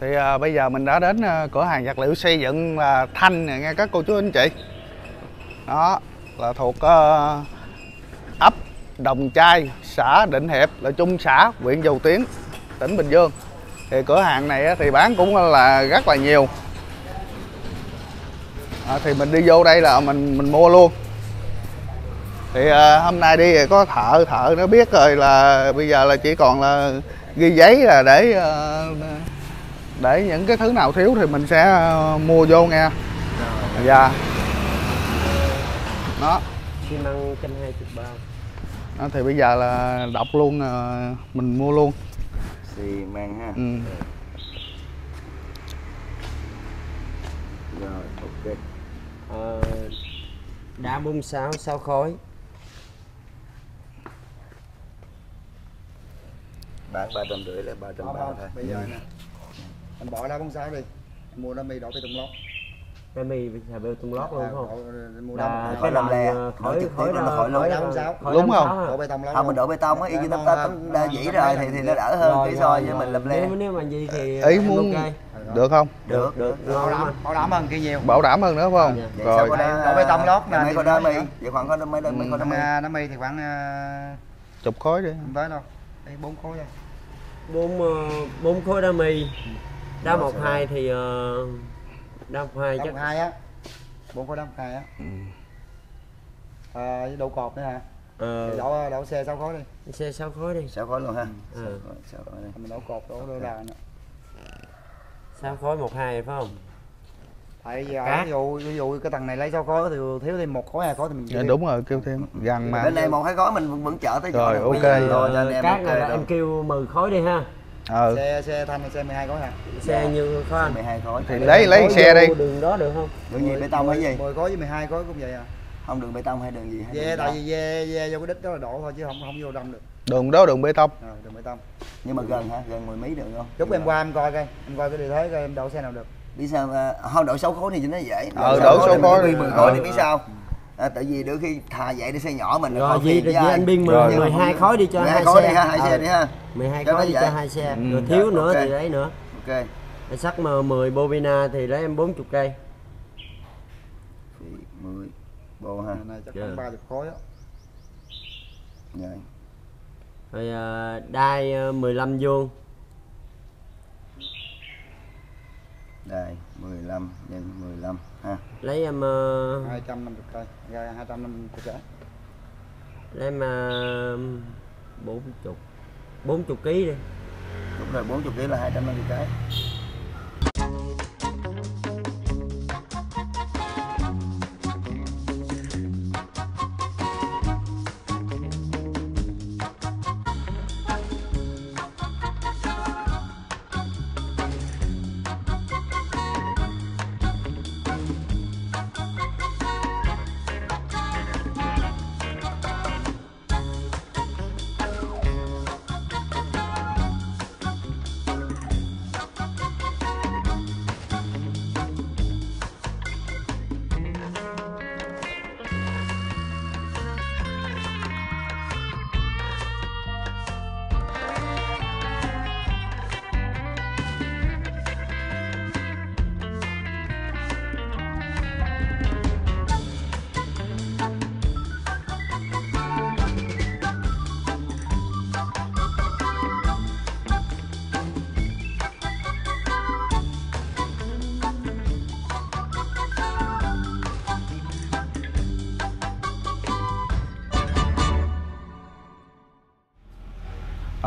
thì à, bây giờ mình đã đến à, cửa hàng vật liệu xây dựng là Thanh nè nghe các cô chú anh chị. Đó là thuộc à, ấp Đồng Trai xã Định Hiệp là trung xã huyện Dầu Tiến tỉnh Bình Dương. Thì cửa hàng này á, thì bán cũng là rất là nhiều. À, thì mình đi vô đây là mình mình mua luôn. Thì à, hôm nay đi có thợ thợ nó biết rồi là bây giờ là chỉ còn là ghi giấy là để à, để những cái thứ nào thiếu thì mình sẽ à, mua vô nghe. Dạ. Đó. Xi măng 120 bao đó, thì bây giờ là đọc luôn à, mình mua luôn. Xi măng ha. Ừ. rồi ok. Ờ, đá bông sáo sao khói. Bán ba trăm rưỡi là ba trăm ba thôi. Bây giờ nè Anh bỏ đá bóng sáu đi. Anh mua đá mì đổ bê tông lót. Mì xà bê tung lót luôn À, không? đổ- Mua là cái làm lè, khỏi khỏi nó khỏi lỗi đá bóng khỏi Đúng không? à. Đổ bê tông lót không mình đổ bê tông á y như tấm tấm tấm đa dĩ rồi thì thì nó đỡ hơn cái so với mình làm le nếu nếu mà gì thì ý muốn ok. được không? Được được Bảo đảm, bảo đảm hơn kia nhiều. Bảo đảm hơn nữa phải không? Dạ. sao rồi. Đổ bê tông lót nè, mấy con đá nữa. vậy khoảng có mấy mấy con đá mì thì khoảng ờ, chục khối đi. không tới đâu. Đây bốn khối thôi. Bốn ờ, bốn khối đá mì đá một hai thì ờ, đá một hai Đá chắc hai á bốn khối đá một hai á Ừ. Ờ, với đổ cột nữa hả ờ, Thì đổ, đổ xe sáu khối đi xe sáu khối đi sáu khối luôn ha Ừ. Sáu khối, sáu khối đi. Mình đổ cột, đổ đổ đà nữa sáu khối một hai phải không Tại giờ Cát. ví dụ, ví dụ cái tầng này lấy sáu khối thì thiếu thêm một khối hai khối thì mình dạ, đúng rồi kêu thêm gần mà bên này một hai gói mình vẫn, chở tới chỗ Rồi, này. ok. Giờ Rồi, là rồi. em kêu 10 khối đi ha ờ xe xe thanh hay xe 12 khối hả? Xe như có anh 12 khối Thì lấy lấy Khối xe đi đường đó được không? Đường gì bê tông hay gì? 10 khối với 12 khối cũng vậy à. Không đường bê tông hay đường gì hay đường tại vì ve ve vô cái đít đó là đổ thôi chứ không không vô đâm được. Đường đó đường bê tông. Rồi đừng bê tông. Nhưng mà gần hả? Gần mười mấy đường không? Chút em qua em coi coi. Em coi cái địa thế coi em đậu xe nào được. Biết sao mà không đổ 6 khối thì nó dễ. Ờ, đổ sáu khối. 10 khối. Ờ. thì biết sao à, tại vì đôi khi thà vậy đi xe nhỏ mình rồi phiền với anh biên Rồi. 10, 12 khối đi cho 12 hai khối xe. đi ha hai Ờ, xe đi ha. 12 Cho nó khối đi cho hai xe. Ừ. rồi thiếu nữa thì lấy nữa. Ok. Cái sắt mà 10 bobina thì lấy em 40 cây. Thì 10 bộ ha. Này chắc Dạ. khoảng 30 khối á. Rồi rồi à, đai à, 15 vuông đây 15 nhân 15 ha. Lấy em ờ, 250 cây ra 250 cái trái. lấy em uh, 40 40 kg đi. Đúng rồi 40 kg là 250 cái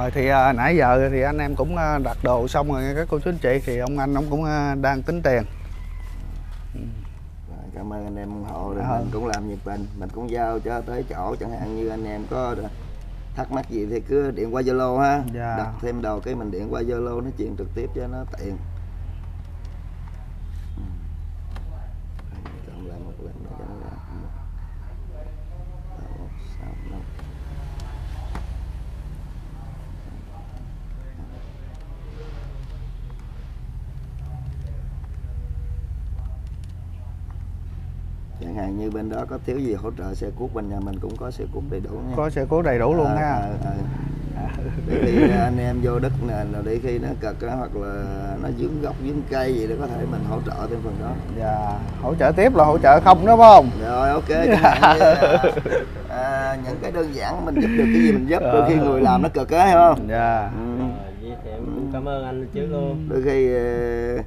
rồi thì à, nãy giờ thì anh em cũng à, đặt đồ xong rồi các cô chú anh chị thì ông anh ông cũng à, đang tính tiền. Rồi, cảm ơn anh em ủng hộ. Rồi Ờ. mình cũng làm nhiệt tình. Mình cũng giao cho tới chỗ chẳng hạn như anh em có thắc mắc gì thì cứ điện qua Zalo ha. Dạ. đặt thêm đầu cái mình điện qua Zalo nói chuyện trực tiếp cho nó tiện Ừ. cộng lại một lần nữa cho nó là một, một, sáu, năm. chẳng hạn như bên đó có thiếu gì hỗ trợ xe cuốc bên nhà mình cũng có xe cuốc đầy đủ nha. Có xe cố đầy đủ luôn Ờ, ha. ờ, ờ. để khi anh em vô đất rồi để khi nó cực á, hoặc là nó dướng gốc dướng cây gì đó có thể mình hỗ trợ thêm phần đó. Dạ hỗ trợ tiếp là hỗ trợ không đúng không? Rồi ok hạn như là, à, những cái đơn giản mình giúp được cái gì mình giúp đôi khi người làm nó cực á hiểu không? Dạ. Ừ. Rồi, vậy thì em cũng cảm ơn anh trước luôn. Đôi khi ờ,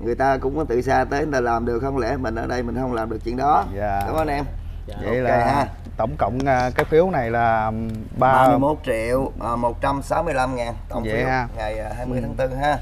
người ta cũng có từ xa tới người ta làm được không lẽ mình ở đây mình không làm được chuyện đó Dạ. cảm ơn em Dạ. vậy ok là ha. tổng cộng à, cái phiếu này là ba 31 triệu à, 165 ngàn tổng Vậy phiếu ha. ngày à, 20 tháng 4 ha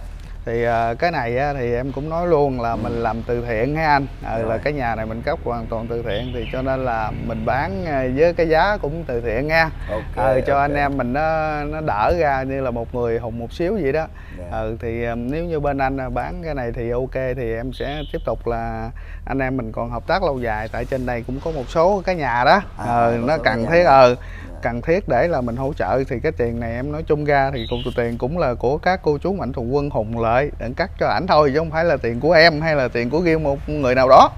thì à, cái này á, thì em cũng nói luôn là mình làm từ thiện ha anh? À, là cái nhà này mình cấp hoàn toàn từ thiện thì cho nên là mình bán à, với cái giá cũng từ thiện nha. Ok ờ, cho ok. anh em mình nó nó đỡ ra như là một người hùng một xíu vậy đó. Dạ. ừ, thì à, nếu như bên anh à, bán cái này thì ok thì em sẽ tiếp tục là anh em mình còn hợp tác lâu dài tại trên đây cũng có một số cái nhà đó. À, ờ, một nó cần thiết ờ cần thiết để là mình hỗ trợ thì cái tiền này em nói chung ra thì cùng tiền cũng là của các cô chú mạnh thường quân hùng lợi để cắt cho ảnh thôi chứ không phải là tiền của em hay là tiền của riêng một người nào đó.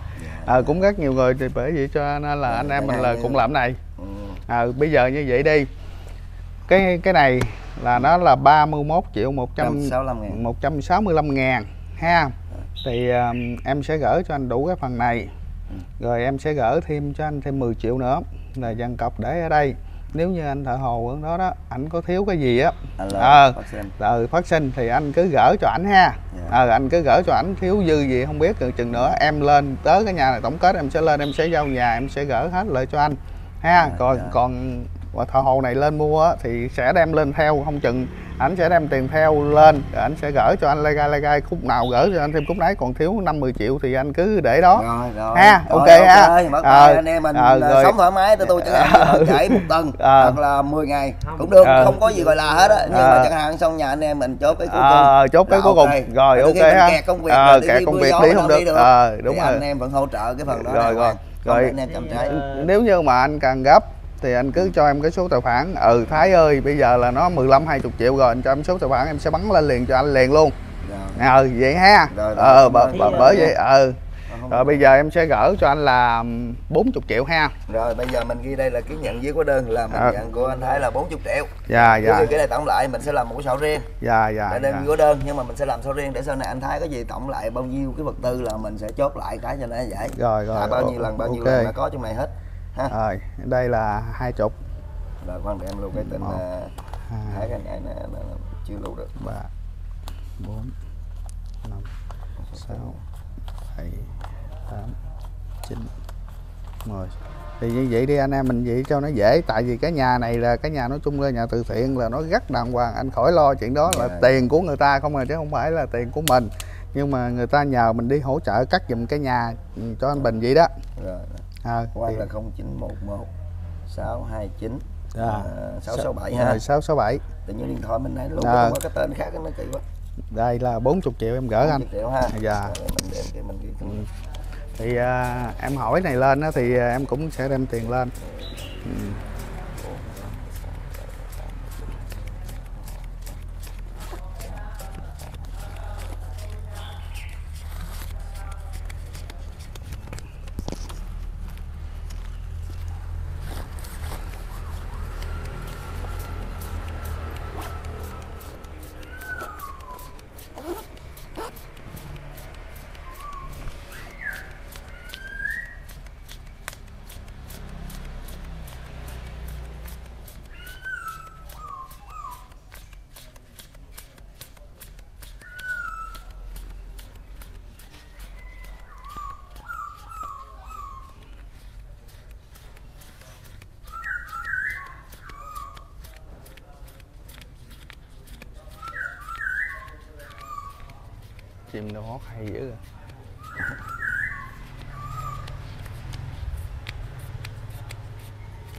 À, cũng rất nhiều người thì bởi vậy cho nên là Dạ, anh em mình là cũng làm này. Ừ. à, bây giờ như vậy đi. Cái cái này là nó là 31 triệu 100 165 ngàn. 165 ngàn ha. Thì um, em sẽ gửi cho anh đủ cái phần này. Rồi em sẽ gửi thêm cho anh thêm 10 triệu nữa là dàn cọc để ở đây nếu như anh thợ hồ ở đó đó ảnh có thiếu cái gì á ờ ừ, phát sinh thì anh cứ gửi cho ảnh ha Dạ. ờ anh cứ gửi cho ảnh thiếu dư gì không biết chừng nữa em lên tới cái nhà này tổng kết em sẽ lên em sẽ giao nhà em sẽ gửi hết lại cho anh ha Dạ, còn dạ. còn và thợ hồ này lên mua á, thì sẽ đem lên theo không chừng ảnh sẽ đem tiền theo lên rồi ảnh sẽ gửi cho anh lai gai lai gai khúc nào gửi cho anh thêm khúc nấy còn thiếu 50 triệu thì anh cứ để đó rồi rồi Ha, Rồi, ok ha. bắt Ờ, tay anh em mình ờ, là rồi. sống thoải mái tôi tôi chẳng hạn là chảy một tuần Ờ. hoặc là 10 ngày cũng được Ờ. không có gì gọi là hết á nhưng Ờ. mà chẳng hạn xong nhà anh em mình chốt cái cuối Ờ, cùng chốt cái cuối cùng. Rồi, ok ha. kẹt công việc Ờ, kẹt công việc mình không được. Ờ, đúng rồi. anh em vẫn hỗ trợ cái phần đó Rồi, rồi. Rồi. anh nếu như mà anh cần gấp thì anh cứ cho em cái số tài khoản. Ừ Thái ơi bây giờ là nó 15 20 triệu rồi anh cho em số tài khoản em sẽ bắn lên liền cho anh liền luôn. Rồi. ừ vậy ha. Rồi, rồi, ờ cảm bởi, bởi, bởi vậy ừ. Rồi bây giờ em sẽ gửi cho anh là 40 triệu ha. Rồi bây giờ mình ghi đây là ký nhận dưới hóa đơn là mình Ờ. nhận của anh Thái là 40 triệu. Dạ dạ. dạ cái này tổng lại mình sẽ làm một cái sổ riêng. Dạ dạ, để đem dạ. hóa đơn nhưng mà mình sẽ làm sổ riêng để sau này anh Thái có gì tổng lại bao nhiêu cái vật tư là mình sẽ chốt lại cái cho nó dễ. Rồi rồi à, bao nhiêu lần bao nhiêu ok. lần là có trong này hết ha. Rồi đây là hai chục. Rồi khoan để em lưu cái tên Một, à, hai cái này nè, chưa lưu được. ba bốn năm sáu bảy tám chín mười. Thì như vậy đi anh em mình vậy cho nó dễ. Tại vì cái nhà này là cái nhà nói chung là nhà từ thiện là nó rất đàng hoàng. Anh khỏi lo chuyện đó là Dạ. tiền của người ta không à chứ không phải là tiền của mình. Nhưng mà người ta nhờ mình đi hỗ trợ cắt giùm cái nhà cho anh Bình vậy đó. Rồi à, anh thì- là 0911 629 Dạ. à, 667 ha Rồi, 667 tự nhiên điện thoại mình luôn Dạ. không có cái tên khác nó kỳ quá đây là 40 triệu em gửi anh 40 triệu ha Dạ. Mình đem cái mình thì à, em hỏi này lên á, thì à, em cũng sẽ đem tiền lên Ừ. chim đâu hót hay dữ à.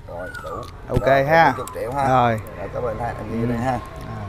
rồi đủ Ok Rồi, ha. 40 triệu ha Rồi. rồi cảm ơn hai anh ghi đây ha À.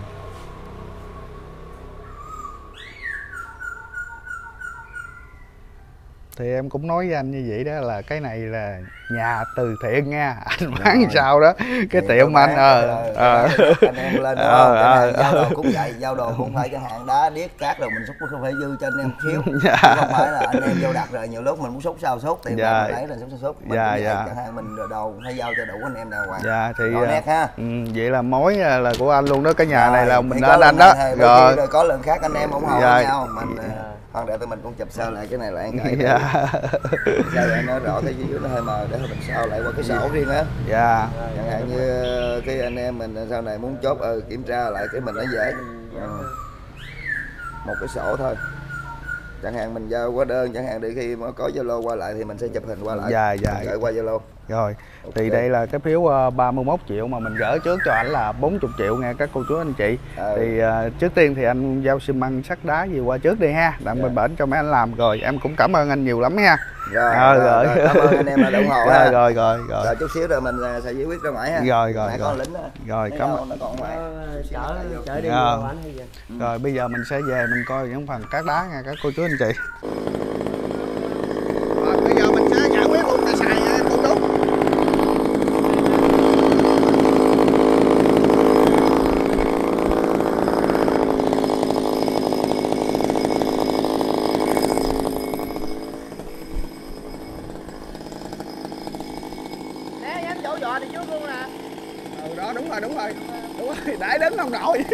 thì em cũng nói với anh như vậy đó là cái này là nhà từ thiện nha anh bán sao đó. Cái tiệm anh ờ. Ờ. Anh em lên Ờ, không ờ, giao ờ. đồ cũng vậy giao đồ cũng phải chẳng hạn đá điếc cát rồi mình xúc cũng phải dư cho anh em xíu. Dạ. Không phải là anh em vô đặt rồi nhiều lúc mình muốn xúc sao xúc tiền Dạ. mình lấy là xúc sao xúc. Mình Dạ, dạ. chẳng hạn mình đồ phải giao cho đủ anh em đàng hoàng. Dạ thì ờ, nét ha. ừ, vậy là mối ờ, là của anh luôn đó. Cái nhà này là Rồi, mình thì đã có anh đó. thì rồi. rồi có lần khác anh em ủng hộ Dạ. nhau. Mình ờ, hoặc để tụi mình cũng chụp sơ lại cái này lại cái dạ. sao vậy nó rõ cái dưới nó hơi mờ để mình sao lại qua cái sổ riêng á. Dạ. Chẳng hạn như cái anh em mình sau này muốn chốt ờ, kiểm tra lại cái mình nó dễ. Ờ. một cái sổ thôi. Chẳng hạn mình giao hóa đơn chẳng hạn để khi mà có zalo qua lại thì mình sẽ chụp hình qua lại. Dạ, dạ. Gửi qua zalo rồi thì Ok. đây là cái phiếu ờ, 31 triệu mà mình gửi trước cho anh là 40 triệu nha các cô chú anh chị. Ừ. thì ờ, trước tiên thì anh giao xi măng sắt đá gì qua trước đi ha. Đặng Dạ. bên bển cho mấy anh làm rồi em cũng cảm ơn anh nhiều lắm ha rồi, Rồi, rồi, rồi. rồi, cảm ơn anh em đã ủng hộ rồi, ha. Rồi rồi rồi rồi. Chút xíu rồi mình ờ, sẽ giải quyết ra ngoài ha. Rồi, rồi, rồi. con lính đó rồi cảm ơn. nó còn ngoài. Ờ, chở chở đi gì? Rồi bây giờ mình sẽ về mình coi những phần cát đá nha các cô chú anh chị rồi bây giờ mình sẽ giải quyết luôn cái xài nha cô chú Nè em chỗ dò đi trước luôn nè ừ đó đúng rồi đúng rồi đúng rồi để đứng không nổi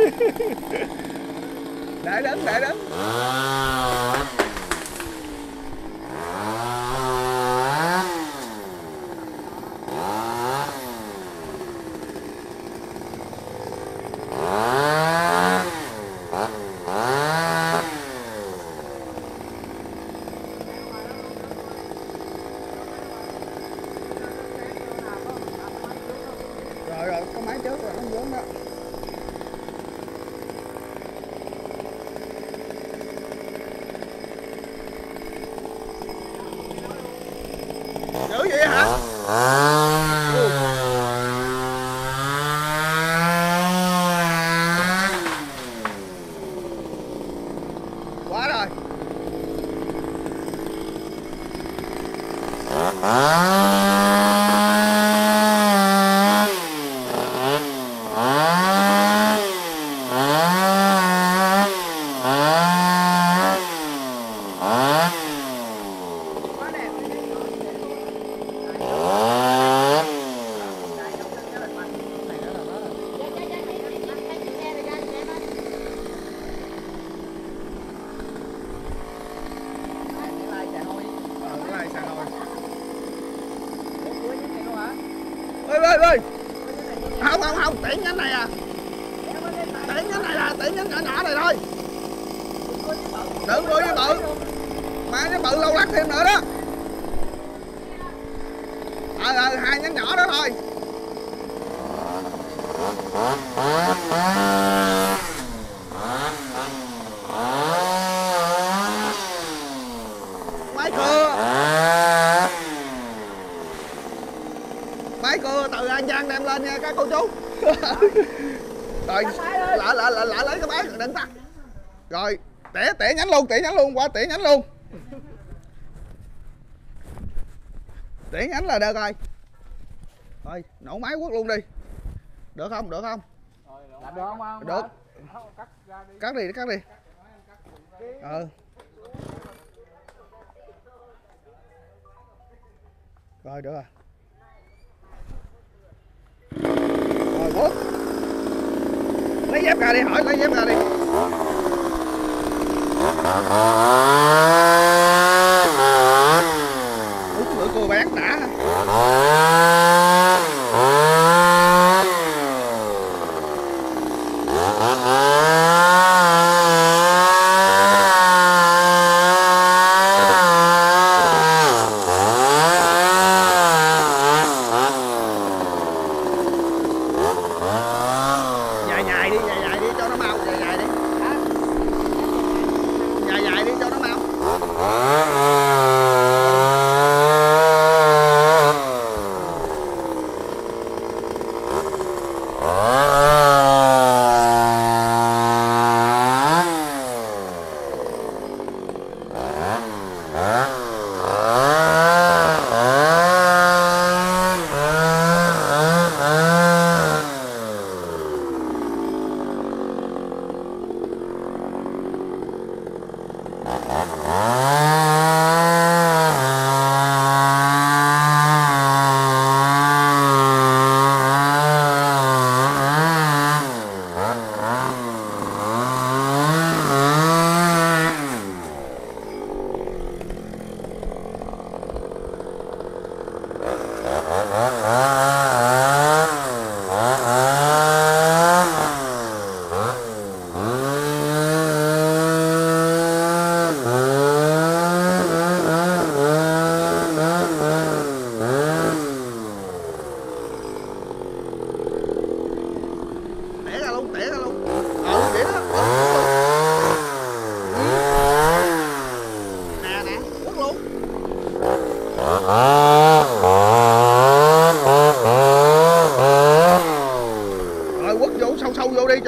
để đứng để đứng rồi rồi có máy trước rồi nó vướng đó dữ vậy hả quá rồi Ờ, cái này sàn rồi ơi ơi ơi không không không tiễn nhánh này à tiễn nhánh này là tiễn nhánh nhỏ nhỏ này thôi đừng vô với bự cái bự lâu lắc thêm nữa đó. Ờ ờ hai nhánh nhỏ đó thôi. Máy cưa máy cưa từ an giang đem lên nha các cô chú. Rồi lạ lạ lạ lạ lấy cái máy đừng tắt rồi tỉa tỉa nhánh luôn tỉa nhánh luôn qua tỉa nhánh luôn tỉa nhánh là được rồi rồi nổ máy quất luôn đi. Được không? Được không? Làm được không không? được. Cắt đi. Cắt đi ừ. Rồi được rồi. Rồi quất lấy dép ra đi hỏi lấy dép ra đi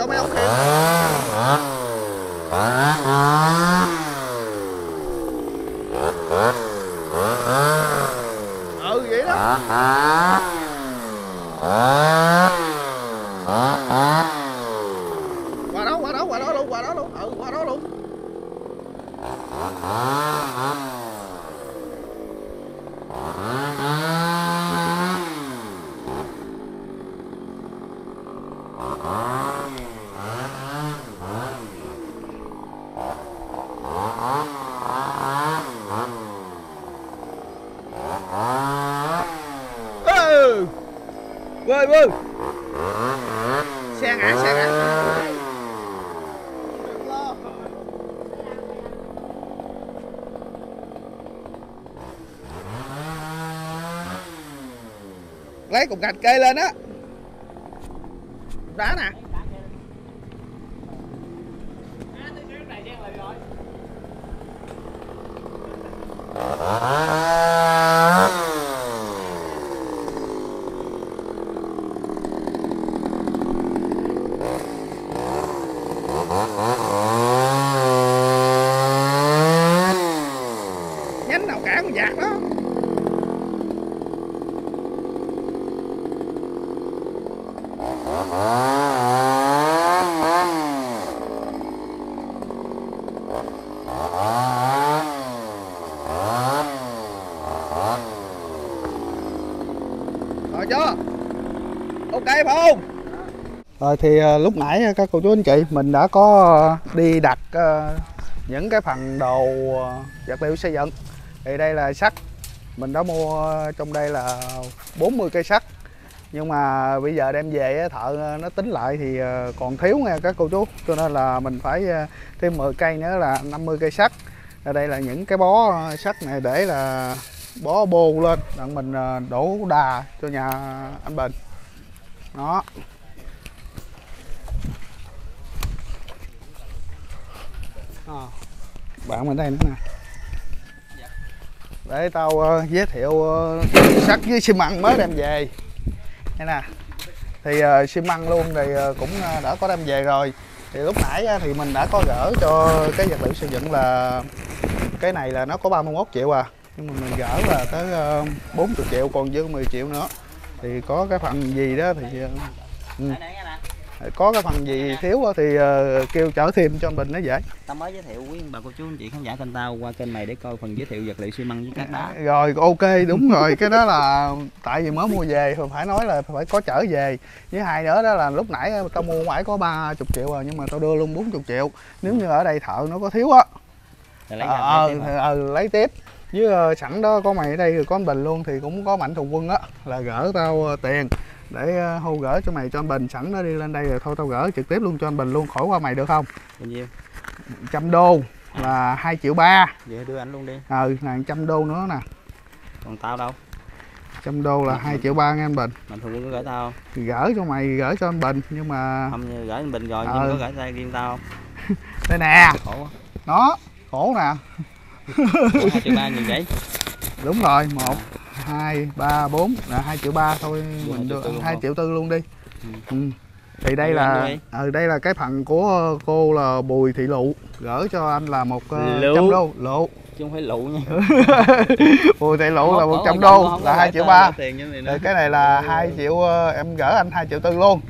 Calma aí, bơi bơi xe ngã xe ngã. Lấy cục gạch kê lên á. Đá nè. Nhánh nào cả con đó. Ờ, Rồi chưa ok, phải không? Rồi thì ờ, lúc nãy các cô chú anh chị mình đã có đi đặt những cái phần đồ vật liệu xây dựng thì đây là sắt. Mình đã mua trong đây là 40 cây sắt. Nhưng mà bây giờ đem về thợ nó tính lại thì ờ, còn thiếu nha các cô chú. Cho nên là mình phải ờ, thêm 10 cây nữa là 50 cây sắt. Ở đây là những cái bó ờ, sắt này để là bó bô lên. Đặng mình đổ đà cho nhà anh Bình. Đó. À, bạn mình đây nữa nè để tao uh, giới thiệu uh, sắt với xi măng mới đem về. Đây nè. Thì uh, xi măng luôn thì uh, cũng uh, đã có đem về rồi. Thì lúc nãy uh, thì mình đã có gỡ cho cái vật liệu xây dựng là cái này là nó có 31 triệu à. Nhưng mà mình gỡ là tới uh, 40 triệu còn dư 10 triệu nữa. Thì có cái phần gì đó thì uh, ừ, có cái phần gì thiếu thì ờ, kêu chở thêm cho Bình nó dễ. Tao mới giới thiệu quý bà cô chú anh chị khán giả kênh tao qua kênh này để coi phần giới thiệu vật liệu xi măng với cát đá. Rồi ok đúng rồi. Cái đó là tại vì mới mua về phải nói là phải có chở về. Với hai nữa đó là lúc nãy tao mua ngoài có 30 triệu rồi nhưng mà tao đưa luôn 40 triệu. Nếu như ở đây thợ nó có thiếu á. Lấy ờ lấy ờ, thêm ờ, lấy tiếp. Với ờ, sẵn đó có mày ở đây rồi có anh Bình luôn thì cũng có mạnh thường quân á là gỡ tao ờ, tiền để ờ, hô gỡ cho mày cho anh Bình. Sẵn nó đi lên đây rồi thôi tao gỡ trực tiếp luôn cho anh Bình luôn. Khỏi qua mày được không? Bao nhiêu trăm đô là 2 triệu ba. Vậy đưa ảnh luôn đi. Ừ là trăm đô nữa nè. Còn tao đâu? Trăm đô là 2 triệu ba nghe anh Bình. Mạnh thường có gửi tao thì gỡ cho mày gỡ cho anh Bình. Nhưng mà không như gửi anh bình rồi Ờ. nhưng có gửi tay riêng tao đây nè. Khổ quá. Nó khổ nè. Hai triệu ba nhiều vậy? Đúng rồi một hai ba bốn là hai triệu ba thôi Đưa mình luôn hai triệu tư luôn đi. Ừ. ừ. thì đây là đi. ừ, đây là cái phần của cô là Bùi Thị Lụ. Gỡ cho anh là một ờ, Lụ. trăm đô. Lụ. Chứ không phải lụ nha. Bùi Thị Lụ là một trăm đô là hai triệu ba. cái này là hai triệu ờ, em gỡ anh hai triệu tư luôn.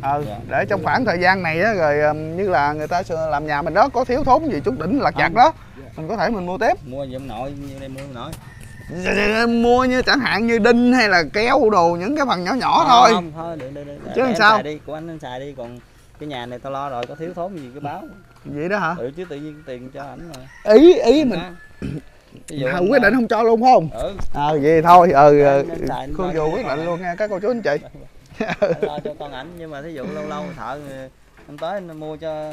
Ờ, Dạ. để trong khoảng thời gian này á rồi như là người ta làm nhà mình đó có thiếu thốn gì chút đỉnh lặt vặt Không. đó. Mình có thể mình mua tiếp. Mua ông nội như đây mua nội mua như chẳng hạn như đinh hay là kéo đồ những cái phần nhỏ nhỏ thôi. không thôi được được được Chứ làm Để sao? đi của anh anh xài đi còn cái nhà này tao lo rồi có thiếu thốn gì cứ báo. Vậy đó hả? Ừ chứ tự nhiên tiền cho ảnh mà. Ý ý mình à, anh, quyết định à, không cho luôn không? Ừ. Ờ vậy thôi ừ cô lo dù quyết định luôn nha các cô chú anh chị. Lo cho con ảnh nhưng mà thí dụ lâu lâu thợ anh tới anh mua cho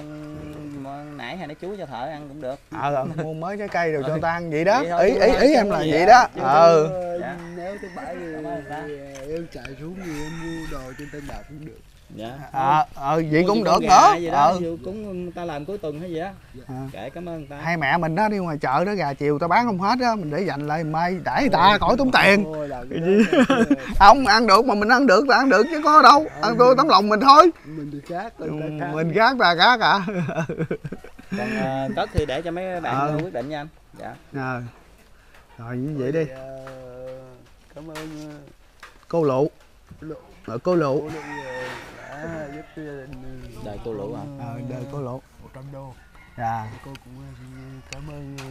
nãy hay nó chú cho thợ ăn cũng được. Ờ ờ, mua mới trái cây rồi cho người ta ăn vậy đó. Vậy thôi, ý ý ý em là vậy đó. ờ Dạ. nếu thứ bảy thì em chạy xuống thì em mua đồ trên tên đạp cũng được dạ. Ờ ờ vậy cũng được nữa ờ dụ cũng ta làm cuối tuần hay gì á. Ờ. kệ cảm ơn ta. Hai mẹ mình đó đi ngoài chợ đó gà chiều tao bán không hết á mình để dành lại mai đãi người ta khỏi tốn tiền. Ôi, không ăn được mà mình ăn được là ăn được chứ có đâu. Ăn tôi tấm lòng mình thôi. Mình thì khác ta khác. mình gác ra gác à. Còn ờ, cất thì để cho mấy bạn quyết định nha. Anh dạ. Ờ. rồi như vậy đi. Ờ, cảm ơn cô lụ. Lụ. Cô lụ. Cô Lụ, đã giúp cho gia đình đời cô lũ à ờ đời cô một 100 đô. Dạ. Cô cũng ờ, cảm ơn ờ,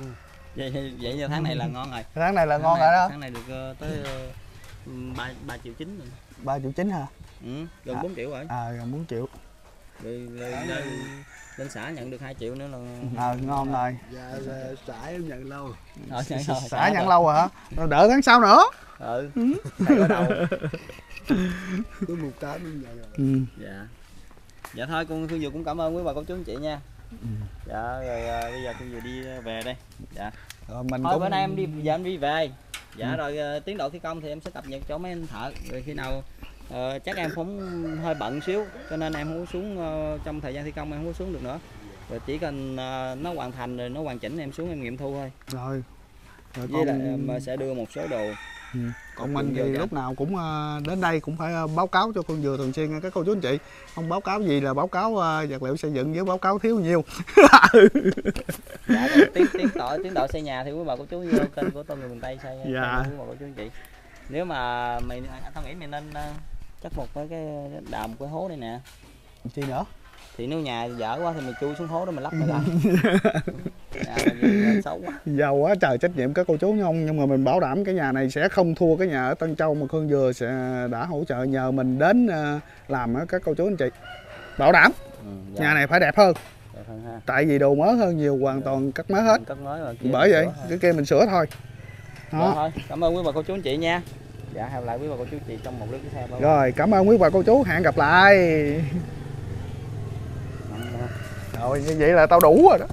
vậy vậy như tháng này là ngon rồi. Tháng này là Tháng ngon này- rồi đó. tháng này được ờ, tới ba ba triệu chín rồi. Ba triệu chín hả? Ừ, gần À. 4 triệu rồi. À gần 4 triệu. Rồi, rồi lên, lên xã nhận được 2 triệu nữa là à, ngon rồi. Dạ là xã em nhận lâu. Ờ, nhận rồi, xả nhận rồi. lâu rồi hả? Đỡ tháng sau nữa. Ừ. Đầu cứ một tám ừ. dạ. Dạ thôi con Phương Dược cũng cảm ơn quý bà cô chú anh chị nha. Ừ. dạ rồi à, bây giờ Phương Dược đi về đây. Dạ. Rồi mình thôi cũng bữa nay em đi giờ em đi về. Dạ Ừ. rồi à, tiến độ thi công thì em sẽ cập nhật cho mấy anh thợ. Rồi khi nào ờ, chắc em cũng hơi bận xíu cho nên em không có xuống ờ, trong thời gian thi công em không có xuống được nữa. Rồi chỉ cần ờ, nó hoàn thành rồi nó hoàn chỉnh em xuống em nghiệm thu thôi. Rồi. Rồi với lại còn em ờ, sẽ đưa một số đồ Ừ. còn mình thì dạ. lúc nào cũng ờ, đến đây cũng phải ờ, báo cáo cho con dừa thường xuyên nha các cô chú anh chị không báo cáo gì là báo cáo ờ, vật liệu xây dựng với báo cáo thiếu nhiều dạ rồi tiến tiến độ tiến độ xây nhà thì quý bà cô chú vô kênh của tôi người miền tây xây Dạ. quý bà cô chú anh chị nếu mà mày anh tao nghĩ mày nên chắc một cái cái đào một cái hố đây nè chi nữa thì nếu nhà dở quá thì mày chui xuống hố đó mày lắp lại. Nhìn xấu quá. Giàu quá trời trách nhiệm các cô chú không nhưng mà mình bảo đảm cái nhà này sẽ không thua cái nhà ở Tân Châu mà Khương Dừa sẽ đã hỗ trợ nhờ mình đến ờ, làm các cô chú anh chị. Bảo đảm. Ừ, dạ, nhà này phải đẹp hơn. Đẹp hơn ha. Tại vì đồ mới hơn nhiều hoàn toàn cắt mới hết. Mình cất mới kia bởi vậy cái kia mình sửa thôi. Dạ đó. thôi cảm ơn quý bà cô chú anh chị nha. Dạ hẹn lại quý bà cô chú anh chị trong một clip tiếp theo. Rồi cảm ơn quý bà cô chú. Hẹn gặp lại Trời rồi như vậy là tao đủ rồi đó.